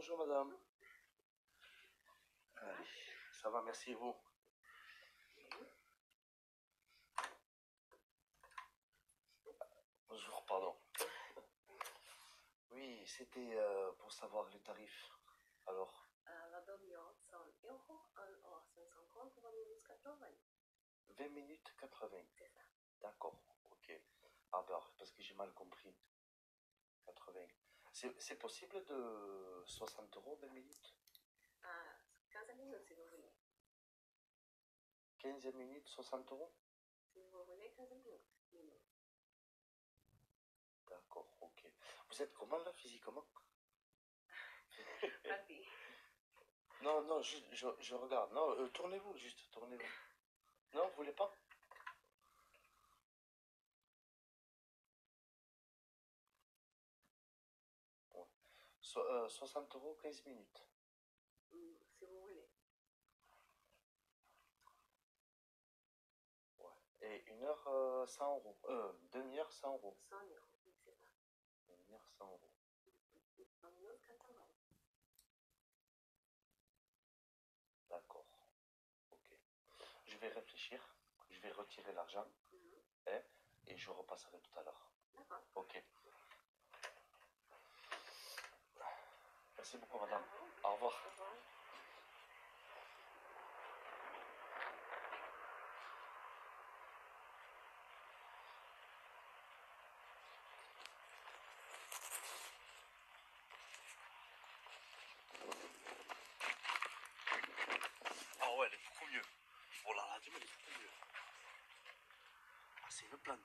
bonjour madame. Allez, ça va, merci vous? Bonjour, pardon. Oui, c'était euh, pour savoir les tarifs. Alors, 550, 20 minutes 80. 20 minutes 80. C'est ça. D'accord, ok. Ah ben, parce que j'ai mal compris. 80. C'est c'est possible de 60 euros 20 minutes Ah, 15 minutes si vous voulez. 15 minutes 60 euros Si vous voulez, 15 minutes. D'accord, ok. Vous êtes comment là physiquement? Ravi. Non, non, je, je, je regarde. Non, euh, tournez-vous juste, tournez-vous. Non, vous voulez pas? So- euh, 60 euros 15 minutes. Si vous voulez. Ouais. Et une heure, euh, 100 euros. Euh, demi-heure, 100 euros. 100 euros. C'est ça. Demi-heure, 100 euros. 20 minutes 80. D'accord. Ok. Je vais réfléchir. Je vais retirer l'argent. Mhm. hein, et je repasserai tout à l'heure. D'accord. Ok. Merci beaucoup, madame. Au revoir. Ah ouais, elle est beaucoup mieux. Oh là là, elle est beaucoup mieux. Ah, c'est une plante.